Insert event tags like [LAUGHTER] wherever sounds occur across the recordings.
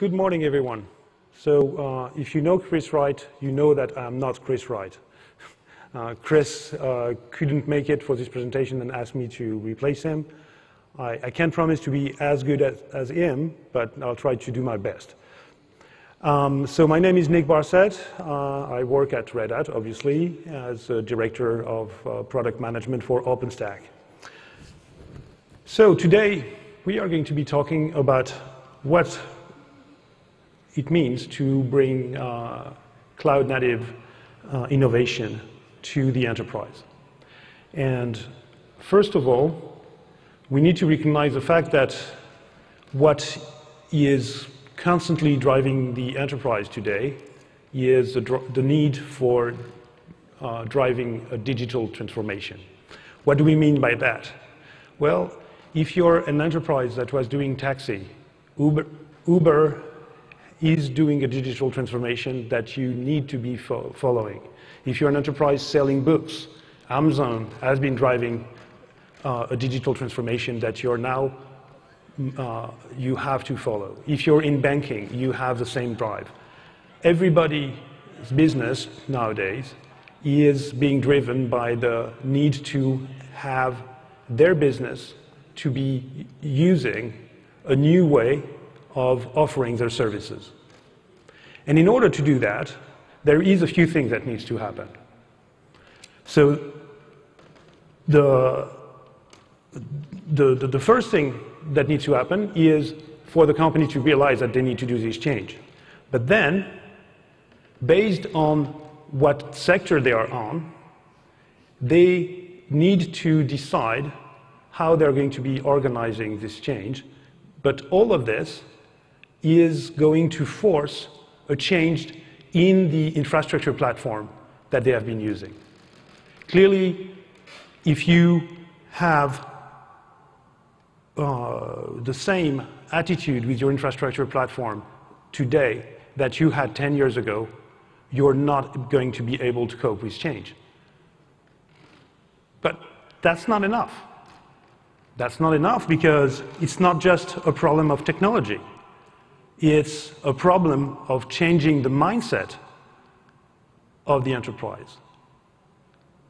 Good morning, everyone. So, uh, if you know Chris Wright, you know that I'm not Chris Wright. [LAUGHS] Uh, Chris uh, couldn't make it for this presentation and asked me to replace him. I, I can't promise to be as good as, as, him, but I'll try to do my best. Um, so my name is Nick Barcet. Uh, I work at Red Hat, obviously, as a director of uh, product management for OpenStack. So today, we are going to be talking about what it means to bring uh, cloud native uh, innovation to the enterprise. And first of all, we need to recognize the fact that what is constantly driving the enterprise today is the, the need for uh, driving a digital transformation. What do we mean by that? Well, if you're an enterprise that was doing taxi, Uber, Uber is doing a digital transformation that you need to be fo following. If you're an enterprise selling books, Amazon has been driving uh, a digital transformation that you're now uh, you have to follow. If you're in banking, you have the same drive. Everybody's business nowadays is being driven by the need to have their business to be using a new way of offering their services. And in order to do that, there is a few things that needs to happen. So the, the, the, the first thing that needs to happen is for the company to realize that they need to do this change. But then, based on what sector they are on, they need to decide how they're going to be organizing this change. But all of this is going to force a change in the infrastructure platform that they have been using. Clearly, if you have uh, the same attitude with your infrastructure platform today that you had 10 years ago, you're not going to be able to cope with change. But that's not enough. That's not enough because it's not just a problem of technology. It's a problem of changing the mindset of the enterprise.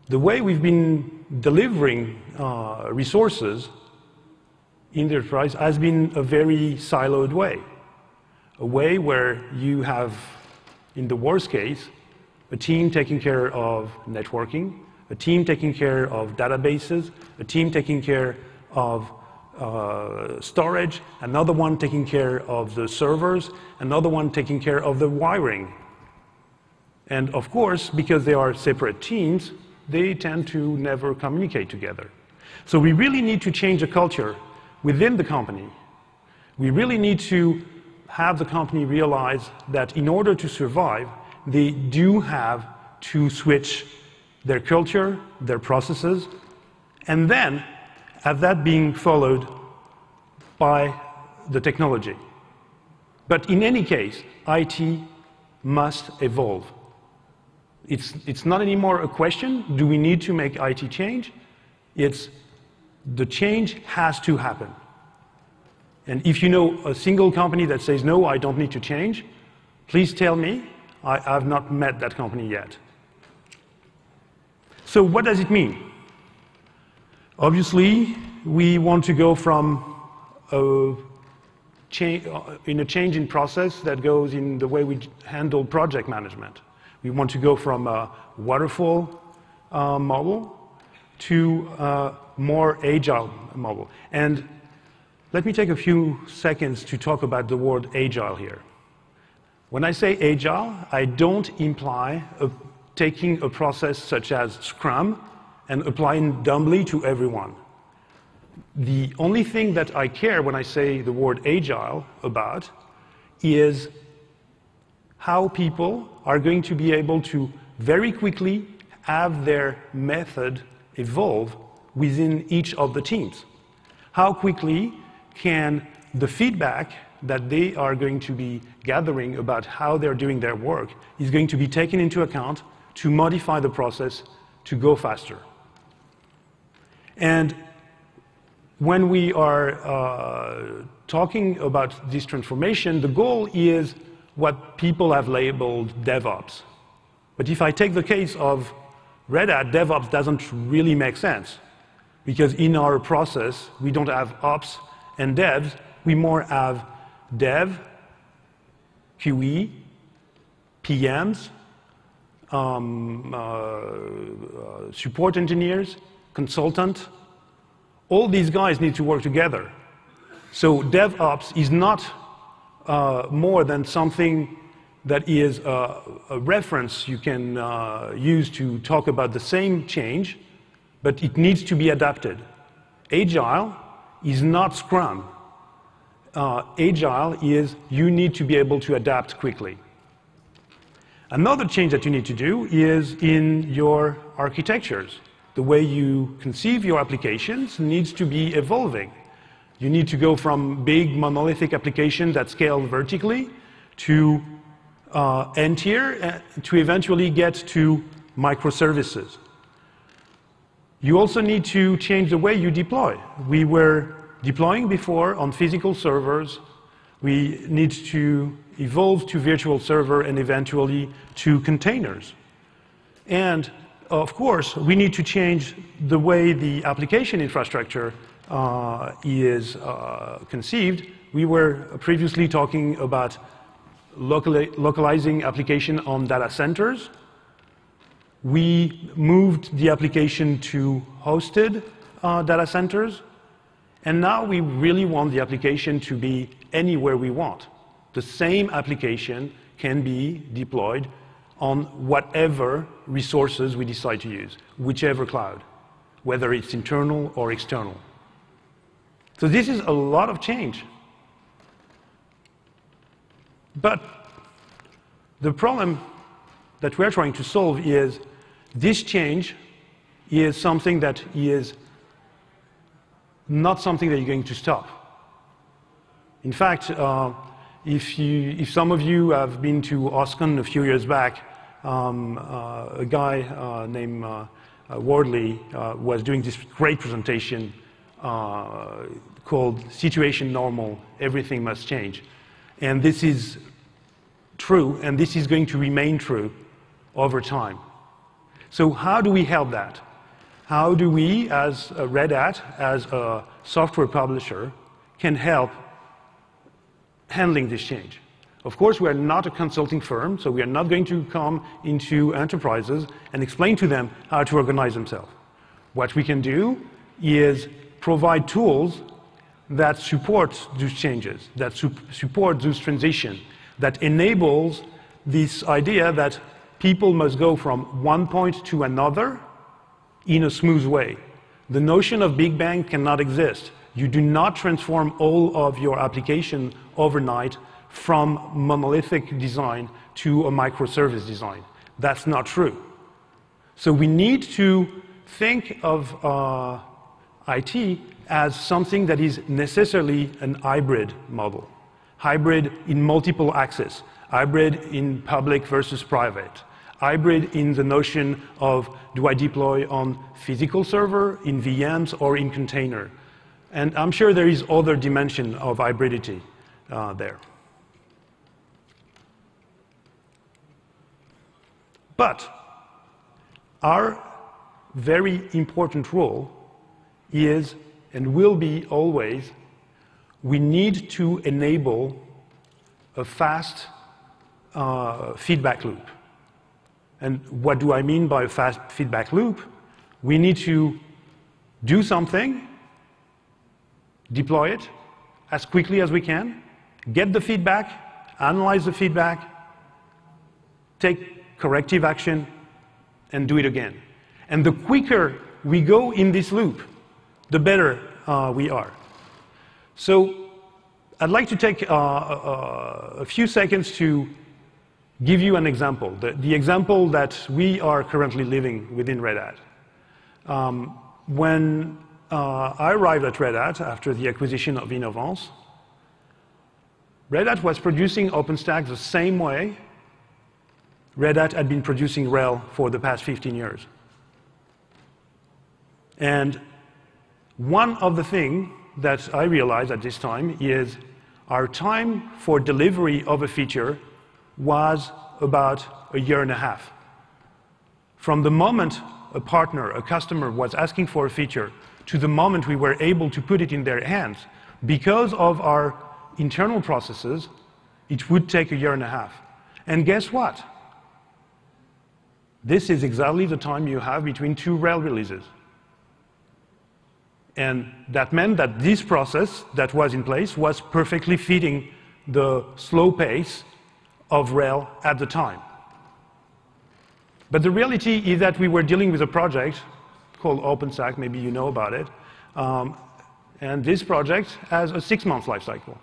The way we've been delivering uh, resources in the enterprise has been a very siloed way. A way where you have, in the worst case, a team taking care of networking, a team taking care of databases, a team taking care of uh, storage, another one taking care of the servers, another one taking care of the wiring. And of course, because they are separate teams, they tend to never communicate together. So we really need to change the culture within the company. We really need to have the company realize that in order to survive, they do have to switch their culture, their processes, and then have that being followed by the technology. But in any case, IT must evolve. It's, it's not anymore a question, do we need to make IT change? It's the change has to happen. And if you know a single company that says, no, I don't need to change, please tell me. I have not met that company yet. So what does it mean? Obviously, we want to go from a change, in a change in process that goes in the way we handle project management. We want to go from a waterfall uh, model to a more agile model. And let me take a few seconds to talk about the word agile here. When I say agile, I don't imply a, taking a process such as Scrum and applying dumbly to everyone. The only thing that I care when I say the word agile about is how people are going to be able to very quickly have their method evolve within each of the teams. How quickly can the feedback that they are going to be gathering about how they're doing their work is going to be taken into account to modify the process to go faster. And when we are uh, talking about this transformation, the goal is what people have labeled DevOps. But if I take the case of Red Hat, DevOps doesn't really make sense because in our process, we don't have ops and devs, we more have dev, QE, PMs, um, uh, uh, support engineers, consultant. All these guys need to work together. So DevOps is not uh, more than something that is a, a reference you can uh, use to talk about the same change, but it needs to be adapted. Agile is not Scrum. Uh, agile is you need to be able to adapt quickly. Another change that you need to do is in your architectures. The way you conceive your applications needs to be evolving. You need to go from big monolithic applications that scale vertically to uh, n-tier uh, to eventually get to microservices. You also need to change the way you deploy. We were deploying before on physical servers. We need to evolve to virtual server and eventually to containers. And of course, we need to change the way the application infrastructure uh, is uh, conceived. We were previously talking about localizing application on data centers. We moved the application to hosted uh, data centers. And now we really want the application to be anywhere we want. The same application can be deployed on whatever resources we decide to use, whichever cloud, whether it's internal or external. So this is a lot of change. But the problem that we're trying to solve is this change is something that is not something that you're going to stop. In fact, uh, if, you, if, some of you have been to OSCON a few years back, um, uh, a guy uh, named uh, Wardley was doing this great presentation called Situation Normal, Everything Must Change. And this is true, and this is going to remain true over time. So how do we help that? How do we, as Red Hat, as a software publisher, can help handling this change? Of course, we are not a consulting firm, so we are not going to come into enterprises and explain to them how to organize themselves. What we can do is provide tools that support those changes, that su support those transitions, that enables this idea that people must go from one point to another in a smooth way. The notion of Big Bang cannot exist. You do not transform all of your application overnight from monolithic design to a microservice design. That's not true. So we need to think of uh, IT as something that is necessarily an hybrid model hybrid in multiple access, hybrid in public versus private, hybrid in the notion of do I deploy on physical server, in VMs, or in container. And I'm sure there is other dimension of hybridity uh, there. But our very important role is and will be always we need to enable a fast uh, feedback loop. And what do I mean by a fast feedback loop? We need to do something, deploy it as quickly as we can, get the feedback, analyze the feedback, take corrective action, and do it again. And the quicker we go in this loop, the better uh, we are. So I'd like to take uh, uh, a few seconds to give you an example, the, the, example that we are currently living within Red Hat. Um, when uh, I arrived at Red Hat after the acquisition of eNovance, Red Hat was producing OpenStack the same way Red Hat had been producing RHEL for the past 15 years. And one of the things that I realized at this time is our time for delivery of a feature was about a year and a half. From the moment a partner, a customer was asking for a feature to the moment we were able to put it in their hands, because of our internal processes, it would take a year and a half. And guess what? This is exactly the time you have between two RHEL releases. And that meant that this process that was in place was perfectly fitting the slow pace of RHEL at the time. But the reality is that we were dealing with a project called OpenStack, maybe you know about it, um, and this project has a six-month life cycle.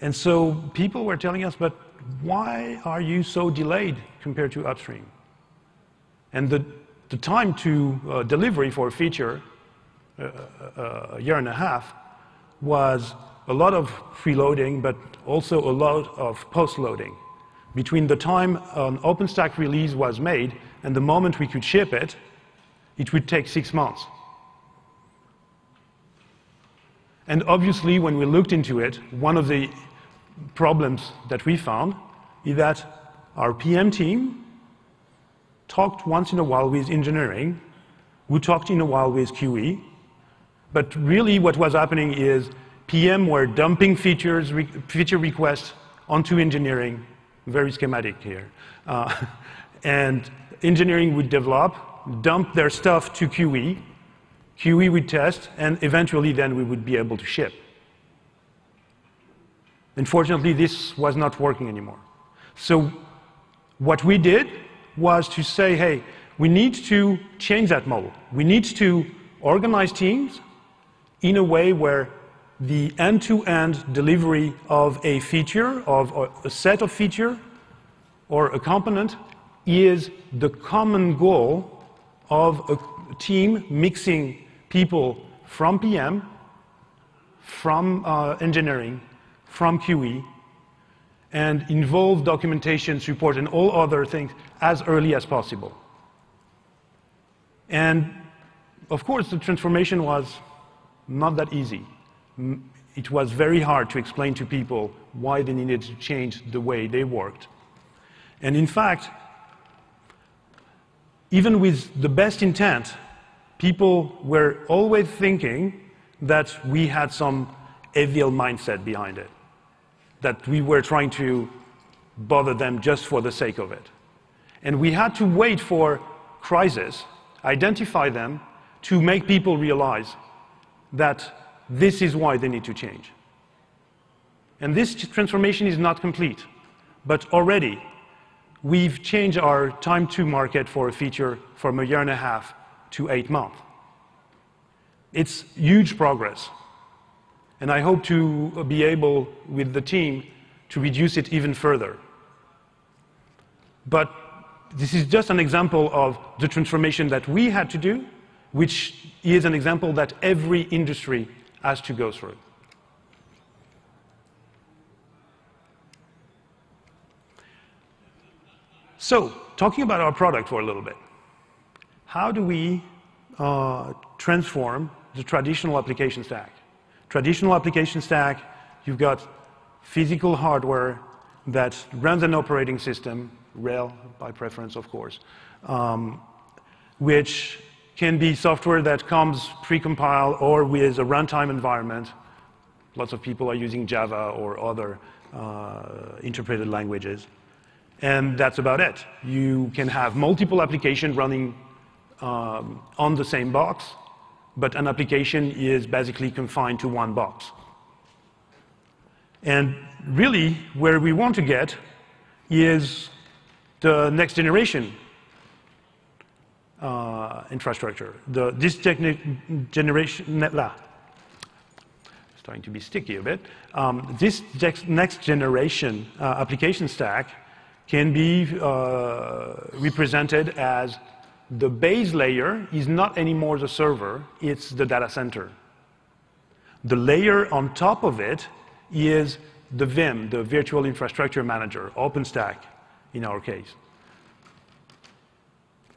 And so people were telling us, but why are you so delayed compared to upstream? And the, the time to uh, delivery for a feature, uh, uh, a year and a half, was a lot of preloading, but also a lot of post-loading. Between the time an OpenStack release was made and the moment we could ship it, it would take six months. And obviously, when we looked into it, one of the problems that we found is that our PM team talked once in a while with engineering, we talked in a while with QE, but really what was happening is PM were dumping features, re feature requests onto engineering, very schematic here. Uh, [LAUGHS] and engineering would develop, dump their stuff to QE, QE would test, and eventually then we would be able to ship. Unfortunately, this was not working anymore. So what we did was to say, hey, we need to change that model. We need to organize teams in a way where the end-to-end -end delivery of a feature, of a set of feature, or a component is the common goal of a team mixing people from PM, from uh, engineering, from QE, and involve documentation, support, and all other things as early as possible. And of course, the transformation was not that easy. It was very hard to explain to people why they needed to change the way they worked. And in fact, even with the best intent, people were always thinking that we had some evil mindset behind it, that we were trying to bother them just for the sake of it. And we had to wait for crisis, identify them, to make people realize that this is why they need to change. And this transformation is not complete, but already we've changed our time to market for a feature from a year and a half to eight months. It's huge progress. And I hope to be able, with the team, to reduce it even further. But this is just an example of the transformation that we had to do, which is an example that every industry has to go through. So, talking about our product for a little bit. How do we uh, transform the traditional application stack? Traditional application stack, you've got physical hardware that runs an operating system, RHEL by preference, of course, um, which can be software that comes pre-compiled or with a runtime environment. Lots of people are using Java or other uh, interpreted languages. And that's about it. You can have multiple applications running um, on the same box, but an application is basically confined to one box. And really, where we want to get is the next generation uh, infrastructure. The, this generation, la, starting to be sticky a bit. Um, this next generation uh, application stack can be uh, represented as the base layer is not anymore the server, it's the data center. The layer on top of it is the VIM, the Virtual Infrastructure Manager, OpenStack in our case.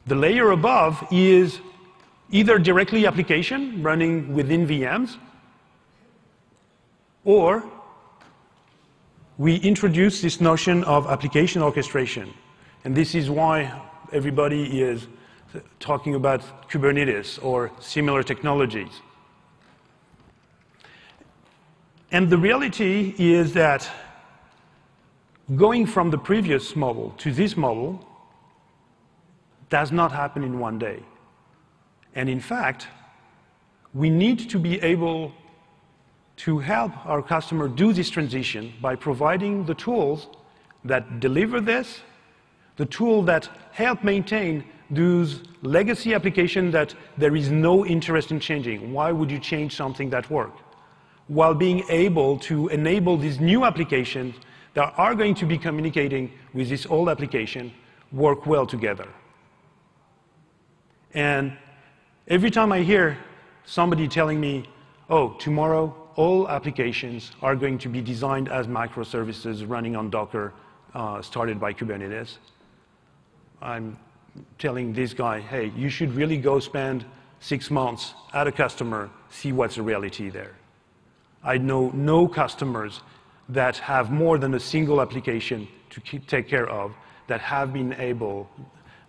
The layer above is either directly application running within VMs, or we introduce this notion of application orchestration. And this is why everybody is talking about Kubernetes or similar technologies. And the reality is that going from the previous model to this model does not happen in one day. And in fact, we need to be able to help our customer do this transition by providing the tools that deliver this, the tool that help maintain those legacy applications that there is no interest in changing. Why would you change something that works? While being able to enable these new applications that are going to be communicating with this old application work well together. And every time I hear somebody telling me, oh, tomorrow all applications are going to be designed as microservices running on Docker, uh, started by Kubernetes, I'm telling this guy, hey, you should really go spend six months at a customer, see what's the reality there. I know no customers that have more than a single application to keep, take care of that have been able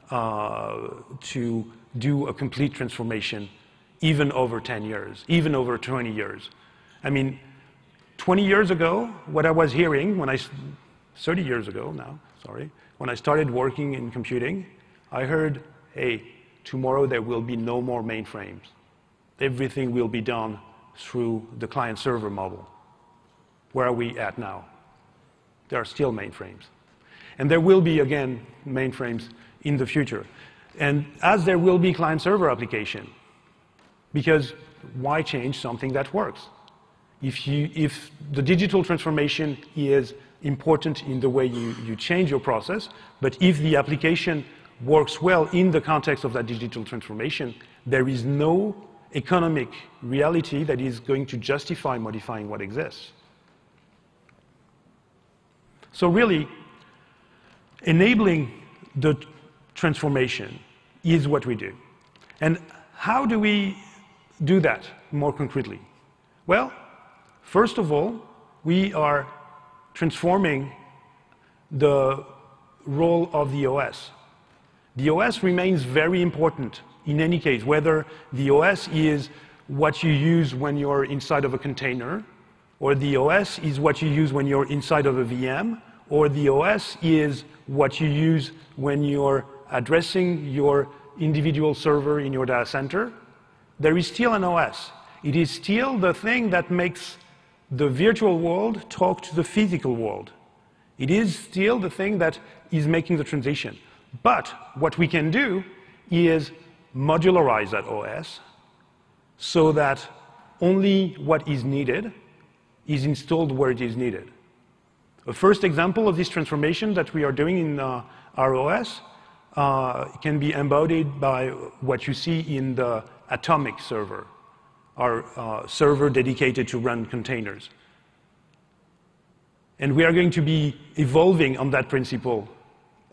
uh, to do a complete transformation even over 10 years, even over 20 years. I mean, 20 years ago, what I was hearing when I, 30 years ago now, sorry, when I started working in computing, I heard, hey, tomorrow there will be no more mainframes. Everything will be done through the client server model. Where are we at now? There are still mainframes. And there will be, again, mainframes in the future. And as there will be client server application, because why change something that works? If, you, if the digital transformation is important in the way you, you change your process, but if the application works well in the context of that digital transformation, there is no economic reality that is going to justify modifying what exists. So really, enabling the transformation is what we do. And how do we do that more concretely? Well, first of all, we are transforming the role of the OS. The OS remains very important in any case, whether the OS is what you use when you're inside of a container, or the OS is what you use when you're inside of a VM, or the OS is what you use when you're addressing your individual server in your data center, there is still an OS. It is still the thing that makes the virtual world talk to the physical world. It is still the thing that is making the transition. But what we can do is modularize that OS so that only what is needed is installed where it is needed. A first example of this transformation that we are doing in uh, our OS uh, can be embodied by what you see in the Atomic server, our uh, server dedicated to run containers. And we are going to be evolving on that principle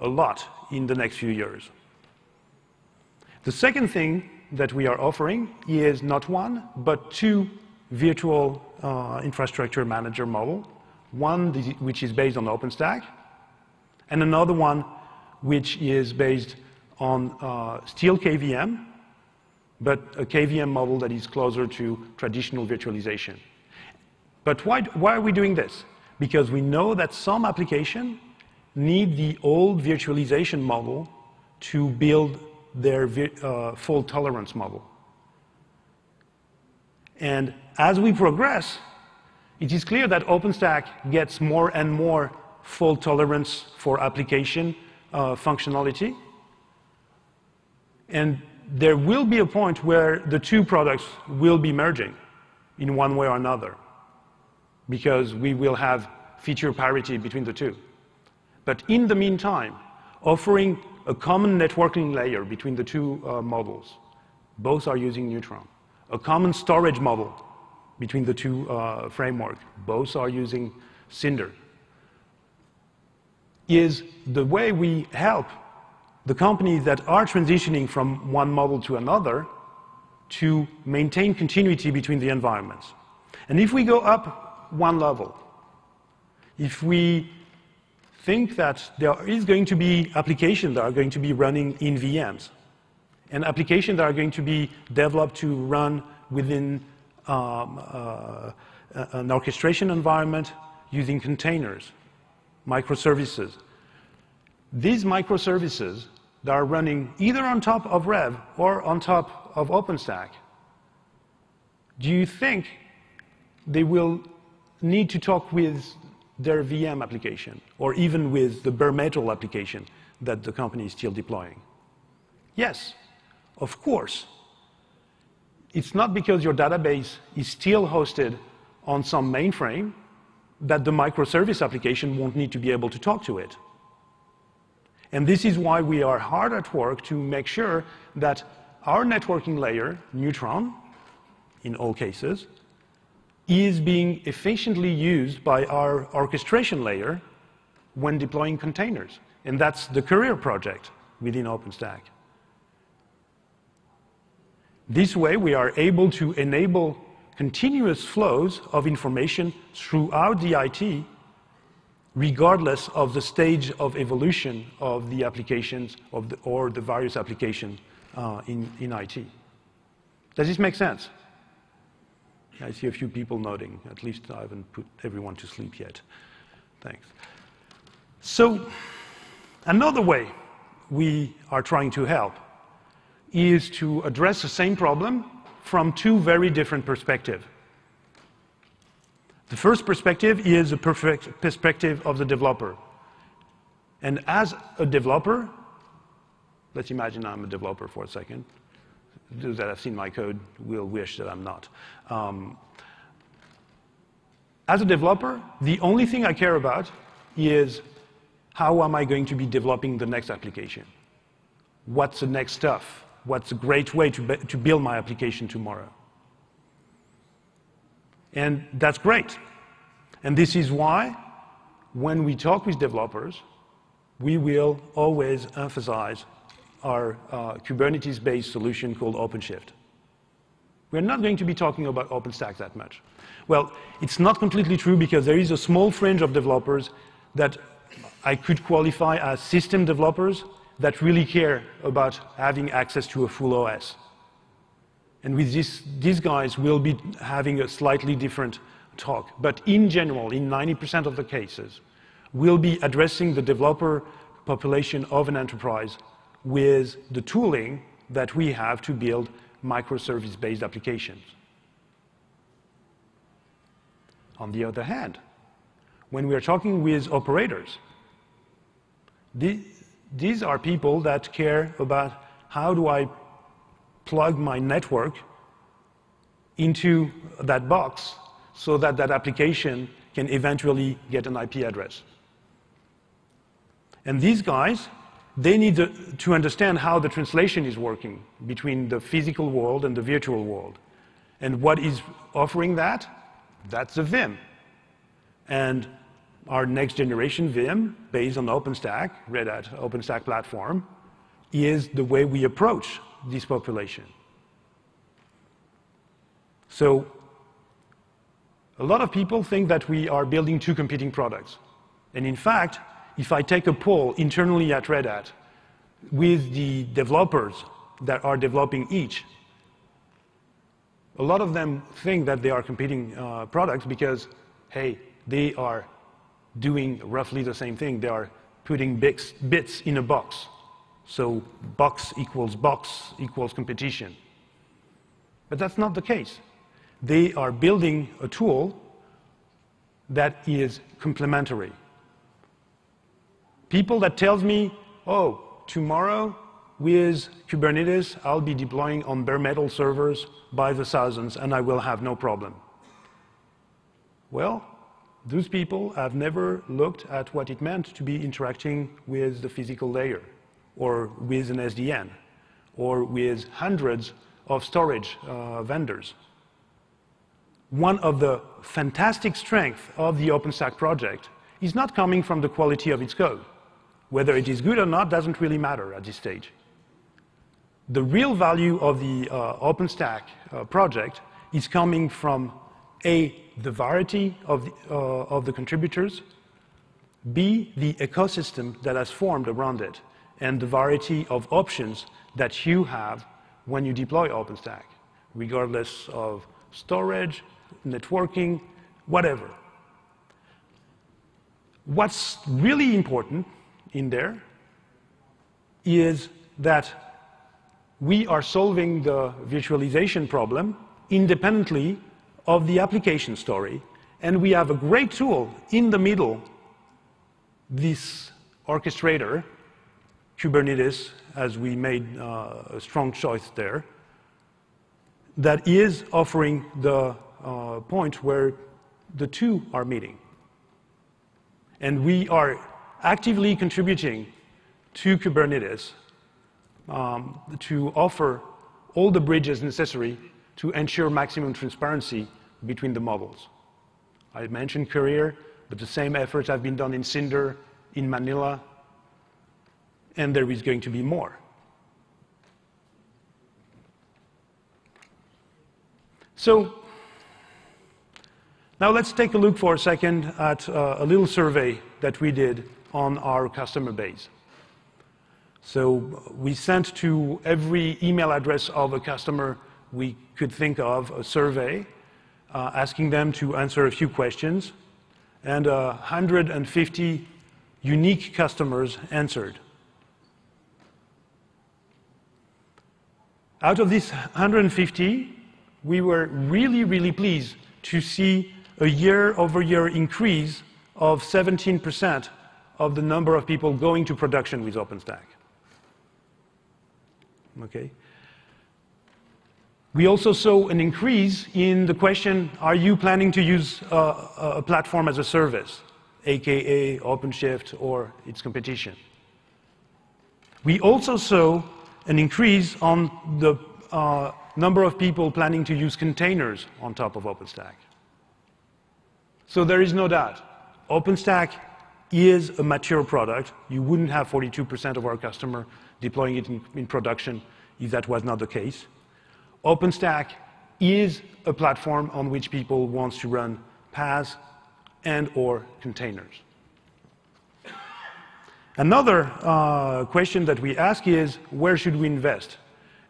a lot in the next few years. The second thing that we are offering is not one, but two virtual uh, infrastructure manager model. One which is based on OpenStack, and another one which is based on uh, still KVM, but a KVM model that is closer to traditional virtualization. But why, why are we doing this? Because we know that some applications need the old virtualization model to build their uh, fault tolerance model. And as we progress, it is clear that OpenStack gets more and more fault tolerance for application uh, functionality. And there will be a point where the two products will be merging in one way or another because we will have feature parity between the two. But in the meantime, offering a common networking layer between the two uh, models, both are using Neutron. A common storage model between the two uh, frameworks, both are using Cinder is the way we help the companies that are transitioning from one model to another to maintain continuity between the environments. And if we go up one level, if we think that there is going to be applications that are going to be running in VMs, and applications that are going to be developed to run within um, uh, an orchestration environment using containers, microservices. These microservices that are running either on top of RHEV or on top of OpenStack, do you think they will need to talk with their VM application or even with the bare metal application that the company is still deploying? Yes, of course. It's not because your database is still hosted on some mainframe that the microservice application won't need to be able to talk to it. And this is why we are hard at work to make sure that our networking layer, Neutron, in all cases, is being efficiently used by our orchestration layer when deploying containers. And that's the Kuryr project within OpenStack. This way, we are able to enable continuous flows of information throughout the IT, regardless of the stage of evolution of the applications of the, or the various applications uh, in, in IT. Does this make sense? I see a few people nodding. At least I haven't put everyone to sleep yet. Thanks. So, another way we are trying to help is to address the same problem from two very different perspectives. The first perspective is the perfect perspective of the developer. And as a developer, let's imagine I'm a developer for a second. Those that have seen my code will wish that I'm not. Um, as a developer, the only thing I care about is how am I going to be developing the next application? What's the next stuff? what's a great way to, to build my application tomorrow. And that's great. And this is why, when we talk with developers, we will always emphasize our uh, Kubernetes-based solution called OpenShift. We're not going to be talking about OpenStack that much. Well, it's not completely true because there is a small fringe of developers that I could qualify as system developers that really care about having access to a full OS. And with this, these guys we'll be having a slightly different talk. But in general, in 90% of the cases, we'll be addressing the developer population of an enterprise with the tooling that we have to build microservice-based applications. On the other hand, when we are talking with operators, the, these are people that care about how do I plug my network into that box so that that application can eventually get an IP address. And these guys, they need to, understand how the translation is working between the physical world and the virtual world. And what is offering that? That's a Vim. And our next generation Vim, based on OpenStack, Red Hat OpenStack platform, is the way we approach this population. So a lot of people think that we are building two competing products. And in fact, if I take a poll internally at Red Hat with the developers that are developing each, a lot of them think that they are competing uh, products because, hey, they are doing roughly the same thing. They are putting bits, bits in a box. So box equals box equals competition. But that's not the case. They are building a tool that is complementary. People that tells me, oh, tomorrow with Kubernetes, I'll be deploying on bare metal servers by the thousands and I will have no problem. Well, those people have never looked at what it meant to be interacting with the physical layer, or with an SDN, or with hundreds of storage uh, vendors. One of the fantastic strengths of the OpenStack project is not coming from the quality of its code. Whether it is good or not doesn't really matter at this stage. the real value of the uh, OpenStack uh, project is coming from A, the variety of the, uh, of the contributors, B, the ecosystem that has formed around it, and the variety of options that you have when you deploy OpenStack, regardless of storage, networking, whatever. What's really important in there is that we are solving the virtualization problem independently of the application story, and we have a great tool in the middle, this orchestrator, Kubernetes, as we made uh, a strong choice there, that is offering the uh, point where the two are meeting. And we are actively contributing to Kubernetes um, to offer all the bridges necessary to ensure maximum transparency between the models. I mentioned Kuryr, but the same efforts have been done in Cinder, in Manila, and there is going to be more. So now let's take a look for a second at uh, a little survey that we did on our customer base. So we sent to every email address of a customer we could think of a survey uh, asking them to answer a few questions, and uh, 150 unique customers answered. Out of these 150, we were really, really pleased to see a year-over-year increase of 17% of the number of people going to production with OpenStack. Okay? We also saw an increase in the question, are you planning to use uh, a platform as a service, aka OpenShift or its competition? We also saw an increase on the uh, number of people planning to use containers on top of OpenStack. So there is no doubt, OpenStack is a mature product. You wouldn't have 42% of our customer deploying it in, in production if that was not the case. OpenStack is a platform on which people want to run PaaS and or containers. Another uh, question that we ask is, where should we invest?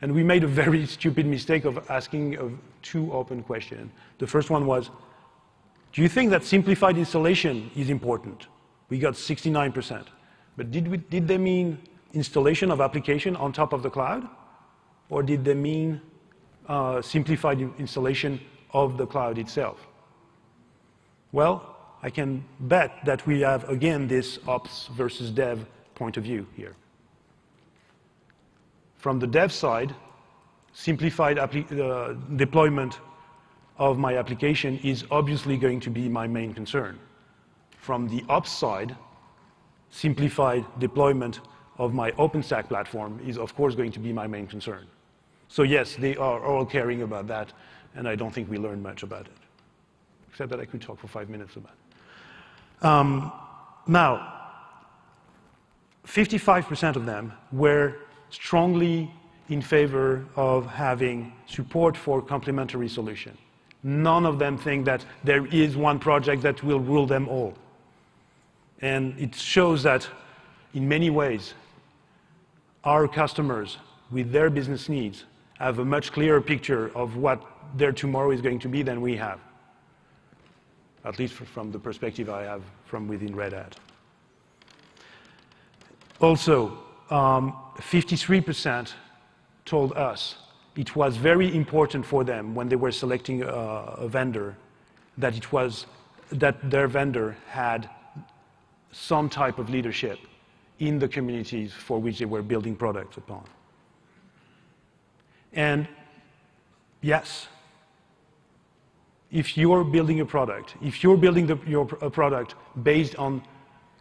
And we made a very [LAUGHS] stupid mistake of asking a two open questions. The first one was, do you think that simplified installation is important? We got 69%. But did, we, did they mean installation of application on top of the cloud? Or did they mean uh, simplified installation of the cloud itself? Well, I can bet that we have, again, this ops versus dev point of view here. From the dev side, simplified uh, deployment of my application is obviously going to be my main concern. From the ops side, simplified deployment of my OpenStack platform is, of course, going to be my main concern. So yes, they are all caring about that, and I don't think we learned much about it, except that I could talk for five minutes about it. Um, now, 55% of them were strongly in favor of having support for complementary solution. None of them think that there is one project that will rule them all. And it shows that in many ways, our customers, with their business needs, have a much clearer picture of what their tomorrow is going to be than we have, at least from the perspective I have from within Red Hat. Also, 53% um, told us it was very important for them when they were selecting a, a vendor that it was that their vendor had some type of leadership in the communities for which they were building products upon. And yes, if you're building a product, if you're building the, your, a product based on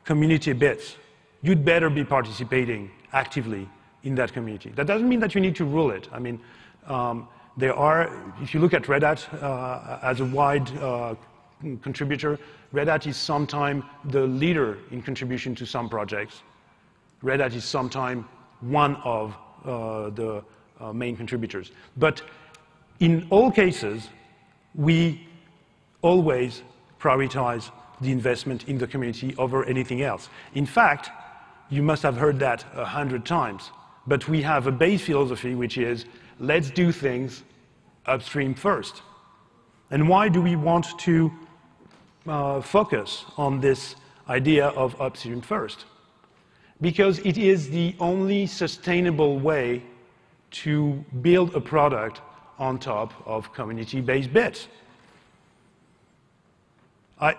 community bits, you'd better be participating actively in that community. That doesn't mean that you need to rule it. I mean, um, there are, if you look at Red Hat uh, as a wide uh, contributor, Red Hat is sometimes the leader in contribution to some projects. Red Hat is sometimes one of uh, the uh, main contributors. But in all cases, we always prioritize the investment in the community over anything else. In fact, you must have heard that a hundred times, but we have a base philosophy which is let's do things upstream first. And why do we want to uh, focus on this idea of upstream first? Because it is the only sustainable way to build a product on top of community-based bits. I,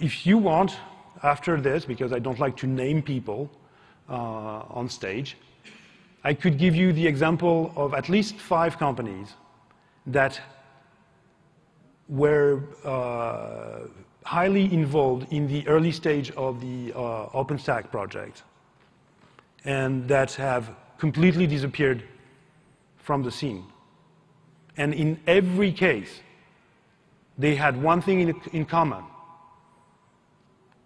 if you want, after this, because I don't like to name people uh, on stage, I could give you the example of at least five companies that were uh, highly involved in the early stage of the uh, OpenStack project and that have completely disappeared from the scene. And in every case, they had one thing in, in common.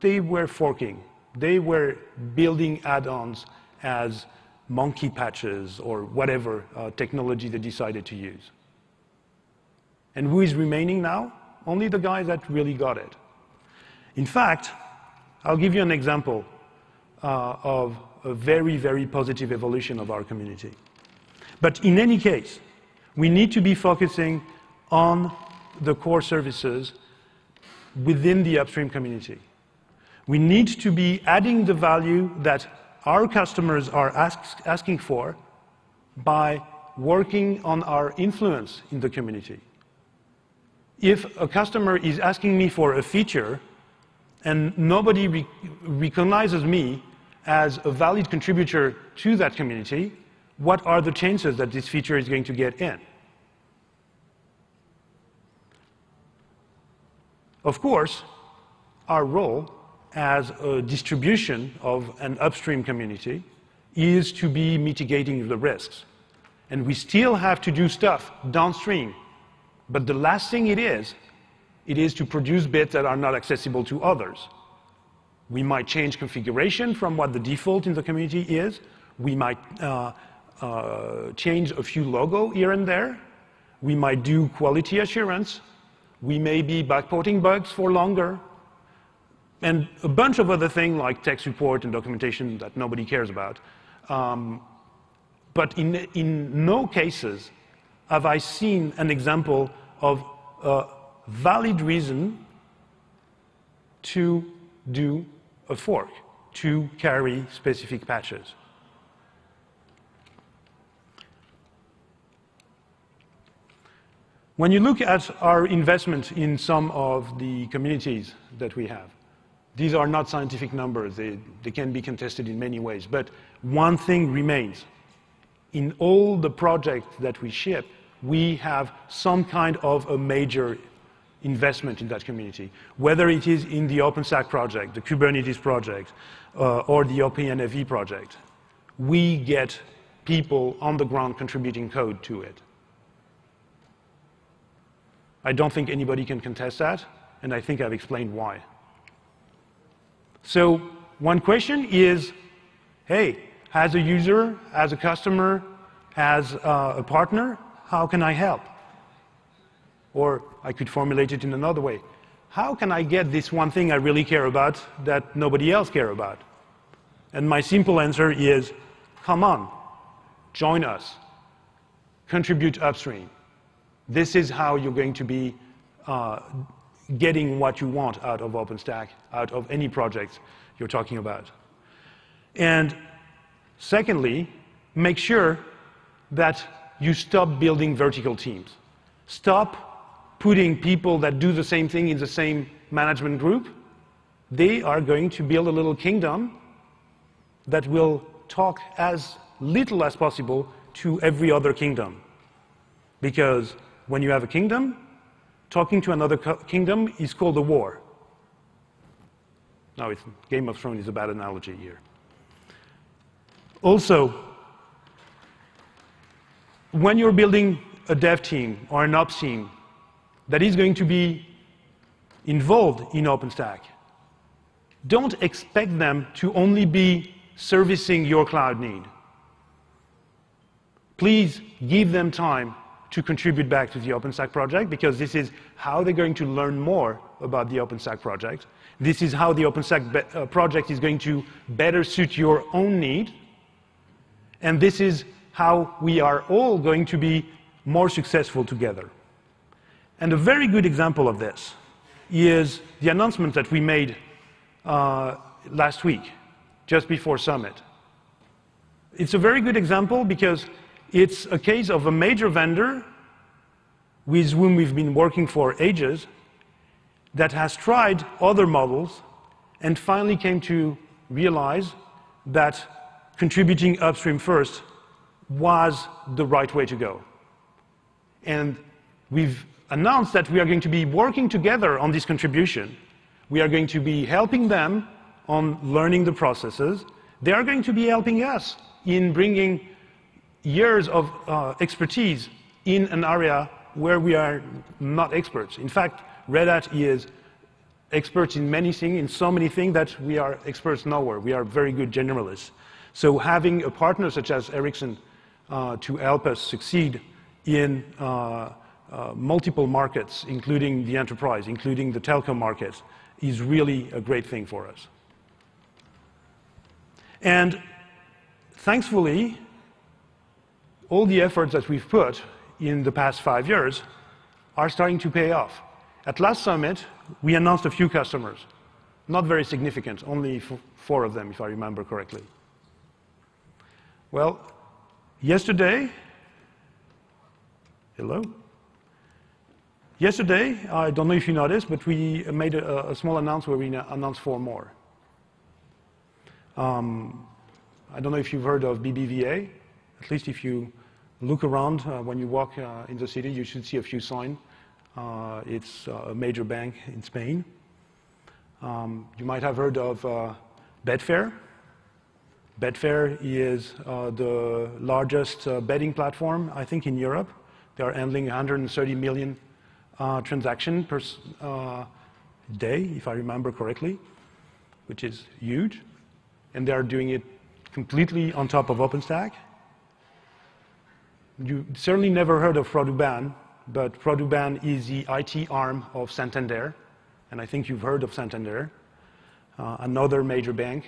They were forking. They were building add-ons as monkey patches or whatever uh, technology they decided to use. And who is remaining now? Only the guys that really got it. In fact, I'll give you an example uh, of a very, very positive evolution of our community. But in any case, we need to be focusing on the core services within the upstream community. We need to be adding the value that our customers are ask, asking for by working on our influence in the community. If a customer is asking me for a feature and nobody re recognizes me as a valid contributor to that community, what are the chances that this feature is going to get in? Of course, our role as a distribution of an upstream community is to be mitigating the risks. And we still have to do stuff downstream. But the last thing it is, it is to produce bits that are not accessible to others. We might change configuration from what the default in the community is. We might uh, uh, change a few logo here and there. We might do quality assurance. We may be backporting bugs for longer. And a bunch of other things like tech support and documentation that nobody cares about. Um, but in, in no cases have I seen an example of a valid reason to do a fork, to carry specific patches. When you look at our investment in some of the communities that we have, these are not scientific numbers. They, they can be contested in many ways. But one thing remains. In all the projects that we ship, we have some kind of a major investment in that community, whether it is in the OpenStack project, the Kubernetes project, uh, or the OpenAV project. We get people on the ground contributing code to it. I don't think anybody can contest that, and I think I've explained why. So one question is, hey, as a user, as a customer, as uh, a partner, how can I help? Or I could formulate it in another way. How can I get this one thing I really care about that nobody else care about? And my simple answer is, come on, join us, contribute upstream. This is how you're going to be uh, getting what you want out of OpenStack, out of any project you're talking about. And secondly, make sure that you stop building vertical teams. Stop putting people that do the same thing in the same management group. They are going to build a little kingdom that will talk as little as possible to every other kingdom. Because when you have a kingdom, talking to another kingdom is called a war. Now, Game of Thrones is a bad analogy here. Also, when you're building a dev team or an ops team that is going to be involved in OpenStack, don't expect them to only be servicing your cloud need. please give them time to contribute back to the OpenStack project because this is how they're going to learn more about the OpenStack project. This is how the OpenStack uh, project is going to better suit your own need. And this is how we are all going to be more successful together. And a very good example of this is the announcement that we made uh, last week, just before Summit. It's a very good example because it's a case of a major vendor with whom we've been working for ages that has tried other models and finally came to realize that contributing upstream first was the right way to go. And we've announced that we are going to be working together on this contribution. We are going to be helping them on learning the processes. They are going to be helping us in bringing years of uh, expertise in an area where we are not experts. In fact, Red Hat is experts in many things, in so many things that we are experts nowhere. We are very good generalists. So having a partner such as Ericsson uh, to help us succeed in uh, uh, multiple markets, including the enterprise, including the telco market, is really a great thing for us. And thankfully, all the efforts that we've put in the past five years are starting to pay off. At last summit, we announced a few customers, not very significant, only four of them, if I remember correctly. Well, yesterday, hello? Yesterday, I don't know if you noticed, but we made a, a small announcement where we announced four more. Um, I don't know if you've heard of BBVA, at least if you look around uh, when you walk uh, in the city, you should see a few signs. Uh, it's uh, a major bank in Spain. Um, you might have heard of uh, Betfair. Betfair is uh, the largest betting platform, I think, in Europe. They are handling 130 million transactions per day, if I remember correctly, which is huge. And they are doing it completely on top of OpenStack. You certainly never heard of Produban, but Produban is the IT arm of Santander, and I think you've heard of Santander, uh, another major bank,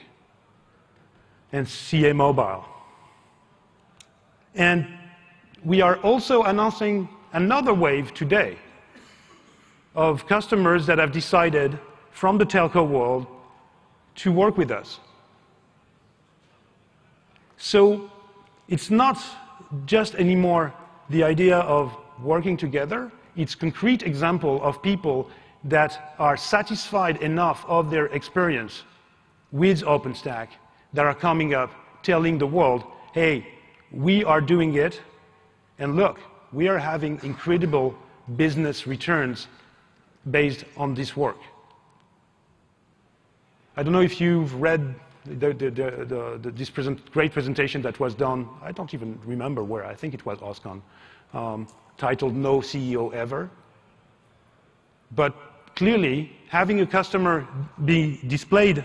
and CA Mobile. And we are also announcing another wave today of customers that have decided from the telco world to work with us. So it's not just anymore the idea of working together. It's concrete example of people that are satisfied enough of their experience with OpenStack that are coming up telling the world, hey, we are doing it, and look, we are having incredible business returns based on this work. I don't know if you've read the, the, the, this present, great presentation that was done, I don't even remember where, I think it was OSCON, um, titled No CEO Ever. But clearly, having a customer be displayed,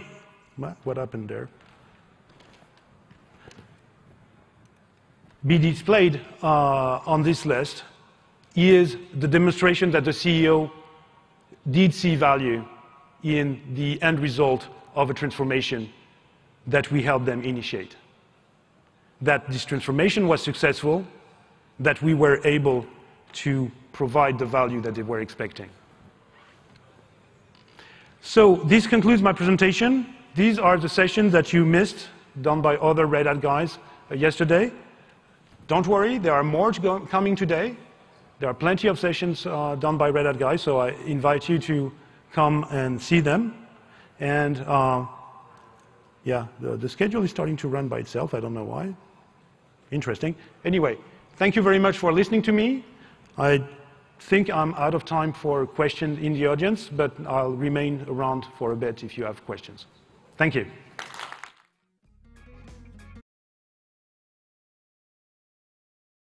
what happened there? Be displayed uh, on this list is the demonstration that the CEO did see value in the end result of a transformation that we helped them initiate. That this transformation was successful, that we were able to provide the value that they were expecting. So this concludes my presentation. These are the sessions that you missed, done by other Red Hat guys uh, yesterday. Don't worry, there are more to coming today. There are plenty of sessions uh, done by Red Hat guys, so I invite you to come and see them. And uh, yeah, the, the schedule is starting to run by itself. I don't know why. Interesting. Anyway, thank you very much for listening to me. I think I'm out of time for questions in the audience, but I'll remain around for a bit if you have questions. Thank you.